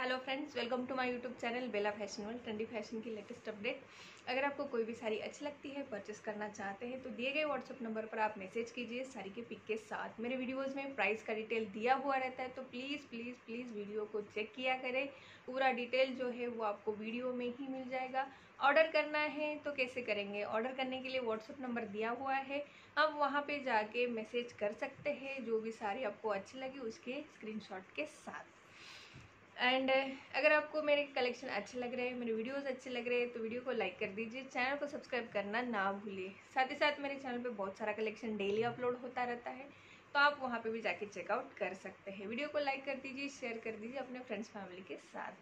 Hello friends welcome to my YouTube channel Bela fashion world trendy fashion की latest update अगर आपको कोई भी साड़ी अच्छी लगती है परचेस करना चाहते हैं तो दिए गए व्हाट्सअप नंबर पर आप मैसेज कीजिए, साड़ी के पिक के साथ. मेरे वीडियोस में प्राइस का डिटेल दिया हुआ रहता है तो प्लीज़ प्लीज़ प्लीज़ वीडियो को चेक किया करें. पूरा डिटेल जो है, वो आपको वीडियो में ही मिल जाएगा. ऑर्डर करना है तो कैसे करेंगे? ऑर्डर करने के लिए व्हाट्सअप नंबर दिया हुआ है. आप वहाँ पर जाके मैसेज कर सकते हैं, जो भी साड़ी आपको अच्छी लगी, उसके स्क्रीनशॉट के साथ. एंड uh, अगर आपको मेरे कलेक्शन अच्छे लग रहे हैं मेरे वीडियोस अच्छे लग रहे हैं तो वीडियो को लाइक कर दीजिए चैनल को सब्सक्राइब करना ना भूलिए। साथ ही साथ मेरे चैनल पे बहुत सारा कलेक्शन डेली अपलोड होता रहता है तो आप वहाँ पे भी जाके चेकआउट कर सकते हैं। वीडियो को लाइक कर दीजिए शेयर कर दीजिए अपने फ्रेंड्स फैमिली के साथ।